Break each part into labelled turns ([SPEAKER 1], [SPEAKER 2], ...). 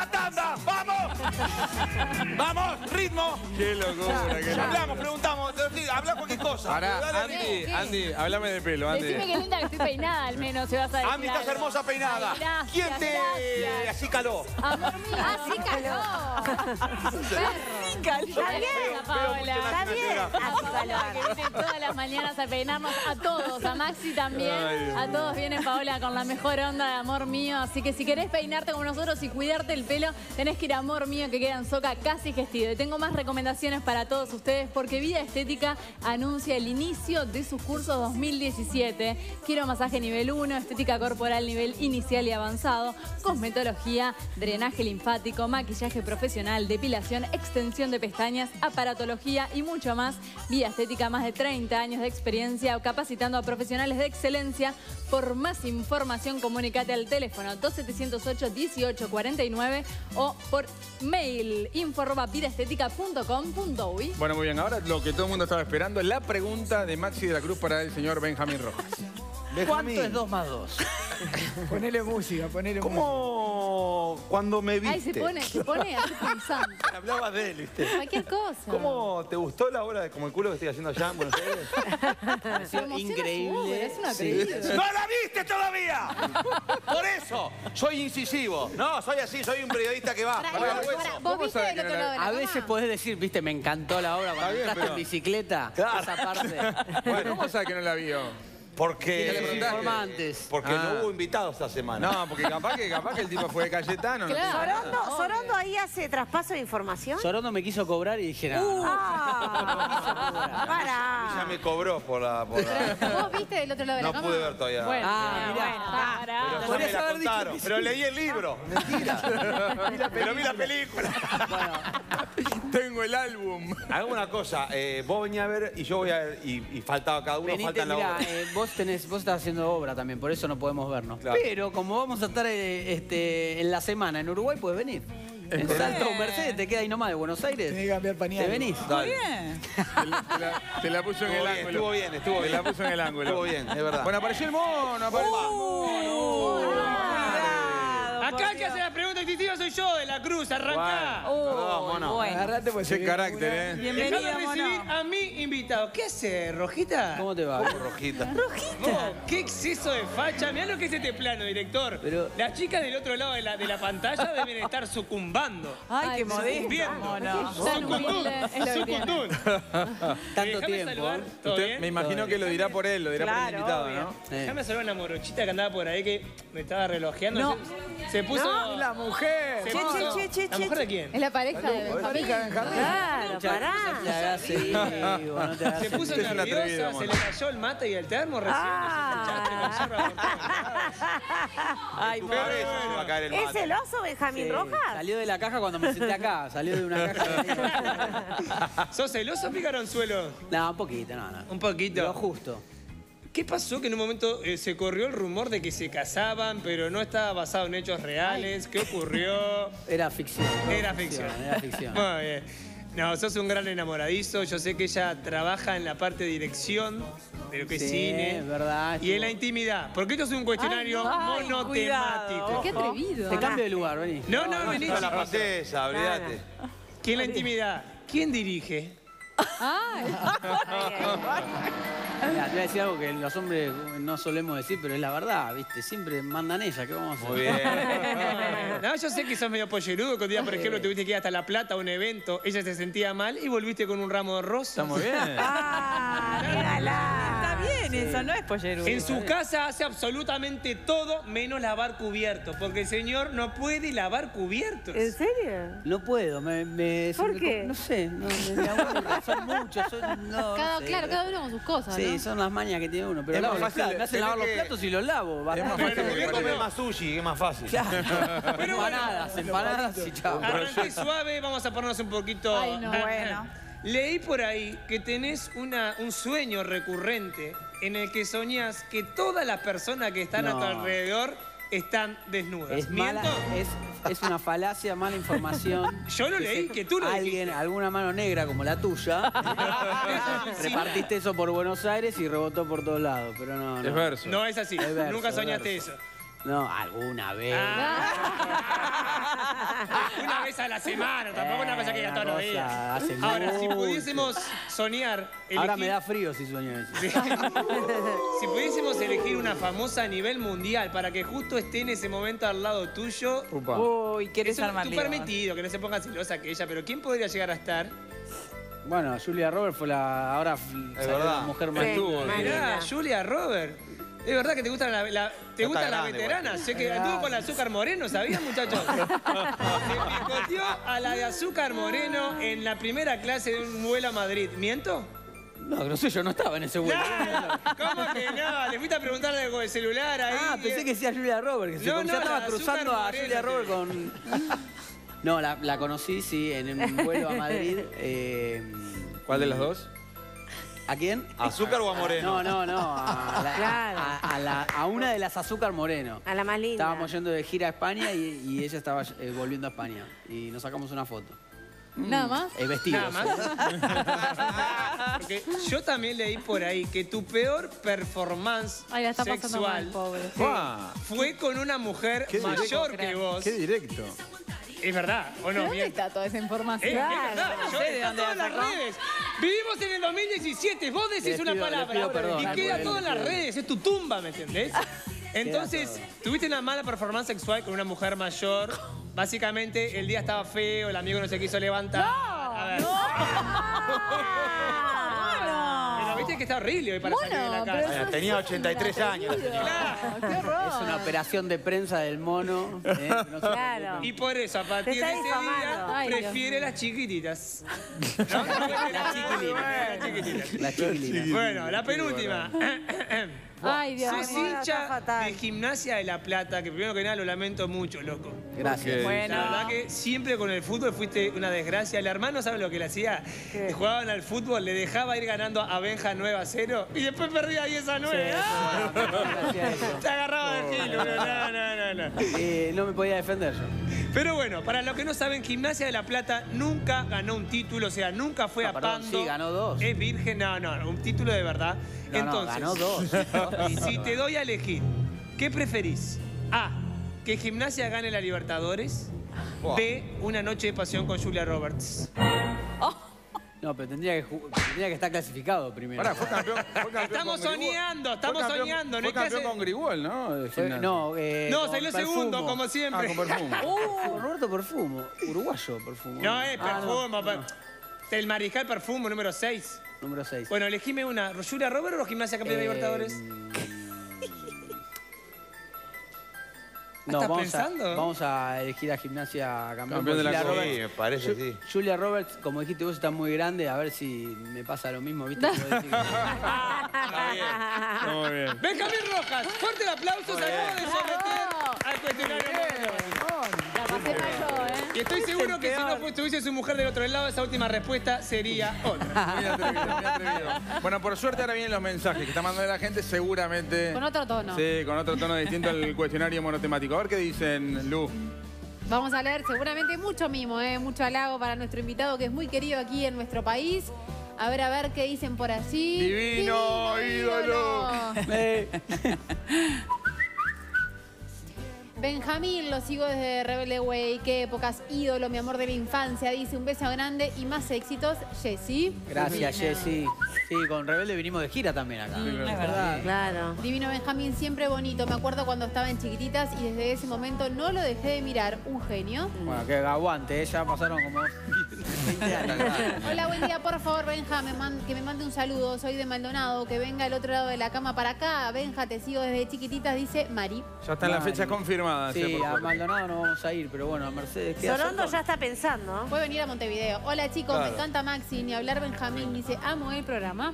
[SPEAKER 1] la tanda! ¡Vamos! ¡Vamos! ¡Ritmo!
[SPEAKER 2] Qué locura, qué locura.
[SPEAKER 1] Hablamos, preguntamos, sí, habla cualquier cosa.
[SPEAKER 2] Pará,
[SPEAKER 1] Dale,
[SPEAKER 2] Andy,
[SPEAKER 1] ritmo.
[SPEAKER 2] Andy, háblame de pelo, Andy.
[SPEAKER 3] Decime que linda que estoy peinada al menos, se vas a decir
[SPEAKER 1] Andy, estás
[SPEAKER 3] algo.
[SPEAKER 1] hermosa peinada.
[SPEAKER 3] Ay, gracias,
[SPEAKER 1] ¿Quién te
[SPEAKER 3] gracias.
[SPEAKER 1] así caló?
[SPEAKER 3] Amor mío. Así caló. Está bien, Paola.
[SPEAKER 4] Está bien.
[SPEAKER 3] A Paola, que viene todas las mañanas a peinarnos a todos, a Maxi también. A todos viene Paola con la mejor onda de amor mío. Así que si querés peinarte como nosotros y cuidarte el pelo, tenés que ir a amor mío que queda en Soca casi gestido. Y tengo más recomendaciones para todos ustedes porque Vida Estética anuncia el inicio de sus cursos 2017. Quiero masaje nivel 1, estética corporal nivel inicial y avanzado, cosmetología, drenaje linfático, maquillaje profesional, depilación, extensión de pestañas, aparatología y mucho más. Vida Estética, más de 30 años de experiencia capacitando a profesionales de excelencia. Por más información, comunícate al teléfono 2708-1849 o por mail info arroba vidaestética.com.uy.
[SPEAKER 2] Bueno, muy bien. Ahora lo que todo el mundo estaba esperando, la pregunta de Maxi de la Cruz para el señor Benjamín Rojas.
[SPEAKER 5] ¿Cuánto es 2 más 2?
[SPEAKER 6] Ponele música, ponele música.
[SPEAKER 1] ¿Cómo cuando me viste?
[SPEAKER 3] Ay, se pone, se pone así pensando.
[SPEAKER 1] Hablabas de él, ¿viste?
[SPEAKER 3] Cualquier cosa.
[SPEAKER 1] ¿Cómo te gustó la obra de Como el culo que estoy haciendo allá en Buenos Aires?
[SPEAKER 5] Increíble.
[SPEAKER 3] Es una
[SPEAKER 5] Sí.
[SPEAKER 1] ¡No la viste todavía! Por eso, soy incisivo. No, soy así, soy un periodista que va.
[SPEAKER 3] Pará,
[SPEAKER 1] para el
[SPEAKER 3] vos-
[SPEAKER 1] hueso.
[SPEAKER 3] pará,
[SPEAKER 2] ¿Cómo
[SPEAKER 3] ¿Vos viste
[SPEAKER 2] que no
[SPEAKER 5] A veces podés decir, viste, me encantó la obra cuando
[SPEAKER 2] bien,
[SPEAKER 5] entraste
[SPEAKER 2] pero-
[SPEAKER 5] en bicicleta.
[SPEAKER 1] Claro.
[SPEAKER 5] Esa parte.
[SPEAKER 2] Bueno, ¿cómo sabe que no la vio?
[SPEAKER 1] Porque,
[SPEAKER 5] informantes.
[SPEAKER 1] porque
[SPEAKER 2] Ah.
[SPEAKER 1] no hubo invitados esta semana.
[SPEAKER 2] No, porque capaz que, capaz que el tipo fue de Cayetano. no sé.
[SPEAKER 4] ¿Sorondo, Sorondo ahí hace traspaso de información?
[SPEAKER 5] Sorondo me quiso cobrar y dije, no, no.
[SPEAKER 4] Ah,
[SPEAKER 1] Ya
[SPEAKER 4] pará.
[SPEAKER 1] me cobró por la... Por la...
[SPEAKER 3] ¿Vos viste el otro lado de la
[SPEAKER 1] No
[SPEAKER 3] cama?
[SPEAKER 1] pude ver todavía.
[SPEAKER 3] Bueno,
[SPEAKER 5] Ah, mirá.
[SPEAKER 3] bueno, pará.
[SPEAKER 1] Pero ya
[SPEAKER 5] Podrías
[SPEAKER 1] me la
[SPEAKER 5] haber dicho
[SPEAKER 1] contaron. Pero leí el libro. Mentira. Pero vi la película.
[SPEAKER 2] Tengo el álbum.
[SPEAKER 1] Alguna cosa, eh, vos venís a ver y yo voy a ver y, y faltaba cada uno,
[SPEAKER 5] Venite,
[SPEAKER 1] falta en la
[SPEAKER 5] mirá,
[SPEAKER 1] obra.
[SPEAKER 5] eh, vos, tenés, vos estás haciendo obra también, por eso no podemos vernos.
[SPEAKER 1] Claro.
[SPEAKER 5] Pero como vamos a estar eh, este, en la semana en Uruguay, puedes venir. En Salta o Mercedes, te queda ahí nomás de Buenos Aires.
[SPEAKER 6] Tenés que cambiar pañales.
[SPEAKER 5] ¿Te venís?
[SPEAKER 1] Dale.
[SPEAKER 2] Te la, te la- te la puso en
[SPEAKER 1] Estuvo
[SPEAKER 2] el
[SPEAKER 1] bien,
[SPEAKER 2] ángulo.
[SPEAKER 1] estuvo bien, estuvo
[SPEAKER 2] Te
[SPEAKER 1] bien.
[SPEAKER 2] la puso en el ángulo.
[SPEAKER 1] Estuvo bien, es verdad.
[SPEAKER 2] Bueno, apareció el mono, apareció el mono.
[SPEAKER 7] Acá el que hace la pregunta instintiva soy yo, de la Cruz, arrancá.
[SPEAKER 1] No, mono.
[SPEAKER 6] Agarrate pues.
[SPEAKER 2] Qué carácter, ¿eh?
[SPEAKER 7] Déjame recibir a mi invitado. ¿Qué hace, Rojita?
[SPEAKER 5] ¿Cómo te va?
[SPEAKER 1] ¿Cómo, Rojita?
[SPEAKER 7] Vos, ¡Qué exceso de facha! Mirá lo que es este plano, director.
[SPEAKER 5] Pero-
[SPEAKER 7] Las chicas del otro lado de la, de la pantalla deben estar sucumbando.
[SPEAKER 3] Ay, qué
[SPEAKER 7] Sucumbiendo.
[SPEAKER 3] Tan
[SPEAKER 7] Sucundún. Sucundún.
[SPEAKER 5] Tanto
[SPEAKER 7] Déjame
[SPEAKER 5] tiempo. ¿eh?
[SPEAKER 7] ¿todo
[SPEAKER 2] Usted-
[SPEAKER 7] bien?
[SPEAKER 2] me imagino que lo dirá por él, lo dirá por el invitado, ¿no?
[SPEAKER 5] Eh.
[SPEAKER 7] Déjame saludar a una morochita que andaba por ahí que me estaba relojeando. Se, se puso...
[SPEAKER 6] La mujer.
[SPEAKER 4] Che, che, che, che,
[SPEAKER 7] ¿La mujer
[SPEAKER 4] che.
[SPEAKER 7] de quién?
[SPEAKER 3] Es la pareja de Benjamín.
[SPEAKER 6] Pareja de Benjamín.
[SPEAKER 4] Claro, pará.
[SPEAKER 7] Se puso nerviosa, se le cayó el mate y el termo recién.
[SPEAKER 4] Ah. Ay,
[SPEAKER 1] el
[SPEAKER 4] ¿Es
[SPEAKER 1] mate.
[SPEAKER 4] celoso Benjamín Rojas?
[SPEAKER 5] Salió de la caja cuando me senté acá. Salió de una caja.
[SPEAKER 7] ¿Sos celoso, picaronzuelo?
[SPEAKER 5] no, un poquito, no, no.
[SPEAKER 7] Un
[SPEAKER 5] Lo
[SPEAKER 7] poquito.
[SPEAKER 5] justo.
[SPEAKER 7] ¿Qué pasó que en un momento eh, se corrió el rumor de que se casaban, pero no estaba basado en hechos reales? ¿Qué ocurrió?
[SPEAKER 5] Era ficción.
[SPEAKER 7] Era ficción.
[SPEAKER 5] Era ficción.
[SPEAKER 7] Muy bien. No, sos un gran enamoradizo. Yo sé que ella trabaja en la parte de dirección de lo que es cine.
[SPEAKER 5] es verdad,
[SPEAKER 7] Y en la intimidad. Porque esto es un cuestionario monotemático.
[SPEAKER 3] Qué atrevido.
[SPEAKER 5] Te cambio de lugar, vení.
[SPEAKER 7] No, no, vení.
[SPEAKER 1] No la pasé esa, olvídate.
[SPEAKER 7] ¿Quién la intimidad? ¿Quién dirige?
[SPEAKER 3] Ay,
[SPEAKER 5] Mira, te voy a decir algo que los hombres no solemos decir, pero es la verdad, ¿viste? Siempre mandan ellas, ¿qué vamos a hacer?
[SPEAKER 1] Muy bien.
[SPEAKER 7] No, yo sé que sos medio pollerudo, que un día, por ejemplo, tuviste que ir hasta La Plata a un evento, ella se sentía mal y volviste con un ramo de rosas.
[SPEAKER 2] Estamos bien.
[SPEAKER 4] Ah, galán.
[SPEAKER 8] Está bien, eso no es pollerudo.
[SPEAKER 7] En su casa hace absolutamente todo menos lavar cubiertos, porque el señor no puede lavar cubiertos.
[SPEAKER 4] ¿En serio?
[SPEAKER 5] No puedo, me... me
[SPEAKER 4] ¿Por
[SPEAKER 5] me-
[SPEAKER 4] qué?
[SPEAKER 5] No sé, no, me, me aburre, son muchos, son... No,
[SPEAKER 3] cada,
[SPEAKER 5] no sé.
[SPEAKER 3] claro, cada uno con sus cosas,
[SPEAKER 5] Sí,
[SPEAKER 3] ¿no?
[SPEAKER 5] Son las mañas que tiene uno, pero
[SPEAKER 2] Es
[SPEAKER 5] lavo
[SPEAKER 2] más
[SPEAKER 5] los
[SPEAKER 2] fácil,
[SPEAKER 5] platos, me hacen
[SPEAKER 1] tenés
[SPEAKER 5] lavar los
[SPEAKER 1] que-
[SPEAKER 5] platos y los lavo.
[SPEAKER 2] Es más fácil
[SPEAKER 1] Comer más sushi, que es más fácil.
[SPEAKER 7] Pero bueno,
[SPEAKER 5] empanadas, empanadas y chao.
[SPEAKER 7] arranqué suave, vamos a ponernos un poquito...
[SPEAKER 3] Ay, no.
[SPEAKER 8] Bueno.
[SPEAKER 7] Leí por ahí que tenés una, un sueño recurrente en el que soñás que todas las personas que están a tu
[SPEAKER 5] No.
[SPEAKER 7] alrededor están desnudas.
[SPEAKER 5] Es mala,
[SPEAKER 7] ¿Miento?
[SPEAKER 5] es, es una falacia, mala información.
[SPEAKER 7] Yo lo leí, que tú lo
[SPEAKER 5] Alguien, alguna mano negra como la tuya, repartiste eso por Buenos Aires y rebotó por todos lados, pero no, no.
[SPEAKER 2] Es verso.
[SPEAKER 7] No es así,
[SPEAKER 5] Es verso,
[SPEAKER 7] nunca soñaste eso.
[SPEAKER 5] No, alguna vez.
[SPEAKER 7] Una vez a la semana, tampoco una cosa que
[SPEAKER 5] Eh,
[SPEAKER 7] todos los días.
[SPEAKER 5] hace
[SPEAKER 7] Ahora, si
[SPEAKER 5] mucho.
[SPEAKER 7] pudiésemos soñar,
[SPEAKER 5] Ahora
[SPEAKER 7] elegir-
[SPEAKER 5] me da frío si sueño eso.
[SPEAKER 7] si pudiésemos elegir una famosa a nivel mundial para que justo esté en ese momento al lado tuyo,
[SPEAKER 2] Upa.
[SPEAKER 8] Uy, quieres
[SPEAKER 7] eso
[SPEAKER 8] armar
[SPEAKER 7] tú
[SPEAKER 8] lío.
[SPEAKER 7] permitido, que no se ponga celosa que ella, pero ¿quién podría llegar a estar?
[SPEAKER 5] Bueno, Julia Roberts fue la. Ahora f- salió
[SPEAKER 1] verdad.
[SPEAKER 5] la mujer más.
[SPEAKER 4] Sí,
[SPEAKER 2] Estuvo,
[SPEAKER 7] Mirá. Julia Robert. Es verdad que te gustan la, la- te
[SPEAKER 1] está
[SPEAKER 7] gustan las
[SPEAKER 1] grande,
[SPEAKER 7] veteranas. Sé que anduvo con la azúcar moreno, ¿sabías, muchachos? Se picoteó a la de azúcar moreno en la primera clase de un vuelo a Madrid. ¿Miento?
[SPEAKER 5] No, no sé, yo no estaba en ese vuelo.
[SPEAKER 7] ¿Cómo que no? Le fuiste a preguntarle algo del celular ahí.
[SPEAKER 5] Ah, pensé que decía Julia Roberts, que se
[SPEAKER 7] No,
[SPEAKER 5] con-
[SPEAKER 7] no,
[SPEAKER 5] estaba
[SPEAKER 7] la
[SPEAKER 5] cruzando a Julia. Roberts con. No, la, la conocí, sí, en un vuelo a Madrid. eh,
[SPEAKER 2] ¿Cuál de las dos?
[SPEAKER 5] ¿A quién?
[SPEAKER 1] ¿Azúcar o a Moreno?
[SPEAKER 5] No, no, no. A, la-
[SPEAKER 4] Claro.
[SPEAKER 5] a- a la- a una de las Azúcar Moreno.
[SPEAKER 4] A la más linda.
[SPEAKER 5] Estábamos yendo de gira a España y, y ella estaba eh, volviendo a España. Y nos sacamos una foto.
[SPEAKER 3] Nada más.
[SPEAKER 5] Eh, vestidos.
[SPEAKER 7] Nada más. Porque yo también leí por ahí que tu peor performance
[SPEAKER 3] Ay, la está pasando mal,
[SPEAKER 7] sexual
[SPEAKER 3] pobre.
[SPEAKER 2] ¡Ah!
[SPEAKER 7] fue con una mujer
[SPEAKER 2] Qué
[SPEAKER 7] mayor
[SPEAKER 8] directo.
[SPEAKER 7] que vos.
[SPEAKER 2] ¡Qué directo!
[SPEAKER 7] Es verdad, ¿o
[SPEAKER 3] ¿De
[SPEAKER 7] no?
[SPEAKER 3] dónde
[SPEAKER 7] Bien.
[SPEAKER 3] está toda esa información?
[SPEAKER 7] es verdad,
[SPEAKER 8] no
[SPEAKER 7] yo-
[SPEAKER 8] sé de dónde la
[SPEAKER 7] las redes. Vivimos en el 2017, vos decís una palabra
[SPEAKER 5] perdón,
[SPEAKER 7] y queda en las redes, es tu tumba, ¿me entendés? Entonces, tuviste una mala performance sexual con una mujer mayor. Básicamente, el día estaba feo, el amigo no se quiso levantar. A ver. Pero viste que está horrible hoy para salir de la
[SPEAKER 3] Bueno,
[SPEAKER 7] casa.
[SPEAKER 1] Bueno, tenía
[SPEAKER 3] es
[SPEAKER 1] 83 años.
[SPEAKER 3] Claro, qué horror.
[SPEAKER 5] Es una operación de prensa del mono. ¿eh? no
[SPEAKER 4] Claro.
[SPEAKER 7] Y por eso, a partir de ese día,
[SPEAKER 3] Ay, Dios
[SPEAKER 7] prefiere las chiquititas. ¿No? Las
[SPEAKER 5] chiquilinas.
[SPEAKER 7] Las chiquititas. Bueno, la penúltima.
[SPEAKER 3] Ay, Dios
[SPEAKER 7] Sos hincha de Gimnasia de La Plata, que primero que nada lo lamento mucho, loco.
[SPEAKER 5] Gracias.
[SPEAKER 8] Bueno.
[SPEAKER 7] La verdad que siempre con el fútbol fuiste una desgracia. El hermano, ¿sabe lo que le hacía?
[SPEAKER 4] ¿Qué?
[SPEAKER 7] Jugaban al fútbol, le dejaba ir ganando a Benja 9 a 0 y después perdía 10 a 9. ¡Ah!
[SPEAKER 5] Gracias a eso.
[SPEAKER 7] Te agarraba de gil, boludo. no, no, no, no.
[SPEAKER 5] Eh, no me podía defender yo.
[SPEAKER 7] Pero bueno, para los que no saben, Gimnasia de La Plata nunca ganó un título, o sea, nunca fue
[SPEAKER 5] Ah,
[SPEAKER 7] a
[SPEAKER 5] perdón,
[SPEAKER 7] Pando.
[SPEAKER 5] sí, ganó dos.
[SPEAKER 7] Es virgen, no, no, un título de verdad.
[SPEAKER 5] No, no,
[SPEAKER 7] Entonces,
[SPEAKER 5] ganó dos. Dos
[SPEAKER 7] si te doy a elegir, ¿qué preferís? A, que Gimnasia gane la Libertadores. B, una noche de pasión con Julia Roberts.
[SPEAKER 5] No, pero tendría que, tendría que estar clasificado primero.
[SPEAKER 2] Pará, fue campeón. fue campeón
[SPEAKER 7] Estamos
[SPEAKER 2] con
[SPEAKER 7] soñando,
[SPEAKER 2] Fue
[SPEAKER 7] estamos
[SPEAKER 2] campeón-
[SPEAKER 7] soñando, no
[SPEAKER 2] Fue
[SPEAKER 7] que
[SPEAKER 2] campeón con Grigol, ¿no? De
[SPEAKER 5] Fue- no, eh,
[SPEAKER 7] No,
[SPEAKER 5] con
[SPEAKER 7] salió
[SPEAKER 5] Perfumo.
[SPEAKER 7] segundo, como siempre.
[SPEAKER 2] Ah, con perfume.
[SPEAKER 5] Uh, Roberto Perfumo. Uruguayo Perfumo.
[SPEAKER 7] No, es
[SPEAKER 5] Ah,
[SPEAKER 7] perfume.
[SPEAKER 5] no,
[SPEAKER 7] per-
[SPEAKER 5] no.
[SPEAKER 7] El Mariscal Perfumo número 6.
[SPEAKER 5] Número 6.
[SPEAKER 7] Bueno, elegime una. ¿Julia Roberts o Gimnasia campeón de Libertadores?
[SPEAKER 5] No,
[SPEAKER 7] ¿Estás
[SPEAKER 5] vamos
[SPEAKER 7] pensando?
[SPEAKER 5] A, vamos a elegir a Gimnasia campeón.
[SPEAKER 2] Campeón de la
[SPEAKER 5] Julia. Roberts.
[SPEAKER 1] Sí, me parece,
[SPEAKER 5] Ju-
[SPEAKER 1] sí.
[SPEAKER 5] Julia Roberts, como dijiste vos, está muy grande. A ver si me pasa lo mismo, ¿viste?
[SPEAKER 7] Está bien.
[SPEAKER 2] Muy bien.
[SPEAKER 7] Benjamín Rojas, fuerte el aplauso, se acaba de someter al cuestionario.
[SPEAKER 3] La pasé mal yo, ¿eh?
[SPEAKER 7] Y estoy seguro que si no estuviese su mujer del otro lado, esa última respuesta sería otra.
[SPEAKER 2] Muy atrevido, muy atrevido. Bueno, por suerte ahora vienen los mensajes que está mandando la gente, seguramente.
[SPEAKER 3] Con otro tono.
[SPEAKER 2] Sí, con otro tono distinto al cuestionario monotemático. A ver qué dicen, Lu.
[SPEAKER 3] Vamos a leer seguramente mucho mimo, ¿eh? mucho halago para nuestro invitado que es muy querido aquí en nuestro país. A ver, a ver qué dicen por allí.
[SPEAKER 2] Divino ídolo.
[SPEAKER 5] Eh,
[SPEAKER 3] Benjamín, lo sigo desde Rebelde Way. Qué épocas, ídolo, mi amor de la infancia. Dice un beso grande y más éxitos, Jessy.
[SPEAKER 5] Gracias, Jessy. Sí, con Rebelde vinimos de gira también acá.
[SPEAKER 8] Es verdad.
[SPEAKER 4] Claro.
[SPEAKER 3] Divino Benjamín, siempre bonito. Me acuerdo cuando estaba en chiquititas y desde ese momento no lo dejé de mirar. Un genio.
[SPEAKER 5] Bueno, que aguante, ¿eh? ya pasaron como 20 años.
[SPEAKER 3] Hola, buen día. Por favor, Benja, me man- que me mande un saludo. Soy de Maldonado. Que venga el otro lado de la cama para acá. Benja, te sigo desde chiquititas, dice Mari.
[SPEAKER 2] Ya están las fechas confirmadas.
[SPEAKER 5] Sí,
[SPEAKER 2] por
[SPEAKER 5] a. Maldonado no vamos a ir, pero bueno, a Mercedes
[SPEAKER 4] Sorondo ya está pensando.
[SPEAKER 3] Puede venir a Montevideo. Hola, chicos.
[SPEAKER 1] Claro.
[SPEAKER 3] Me encanta Maxi. Ni hablar Benjamín. Dice, amo el programa.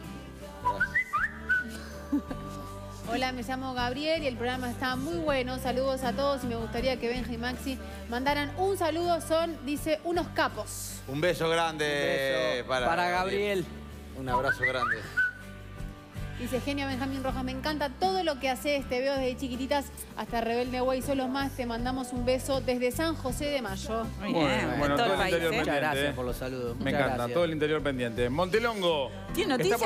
[SPEAKER 3] Hola, me llamo Gabriel y el programa está muy bueno. Saludos a todos y me gustaría que Benja y Maxi mandaran un saludo. Son, dice, unos capos.
[SPEAKER 1] Un beso grande
[SPEAKER 5] Beso
[SPEAKER 1] para,
[SPEAKER 5] para Gabriel.
[SPEAKER 1] Un abrazo grande.
[SPEAKER 3] Dice genio Benjamín Rojas, me encanta todo lo que haces, te veo desde chiquititas hasta Rebelde Way, son los más, te mandamos un beso desde San José de Mayo.
[SPEAKER 8] Muy
[SPEAKER 2] Bueno,
[SPEAKER 8] bien.
[SPEAKER 2] bueno,
[SPEAKER 8] todo
[SPEAKER 2] todo
[SPEAKER 8] el país,
[SPEAKER 2] interior
[SPEAKER 8] ¿eh?
[SPEAKER 5] Muchas
[SPEAKER 2] pendiente,
[SPEAKER 5] gracias por los saludos.
[SPEAKER 2] Me
[SPEAKER 5] muchas
[SPEAKER 2] encanta,
[SPEAKER 5] gracias.
[SPEAKER 2] todo el interior pendiente. Montelongo.
[SPEAKER 8] ¿Tiene noticias?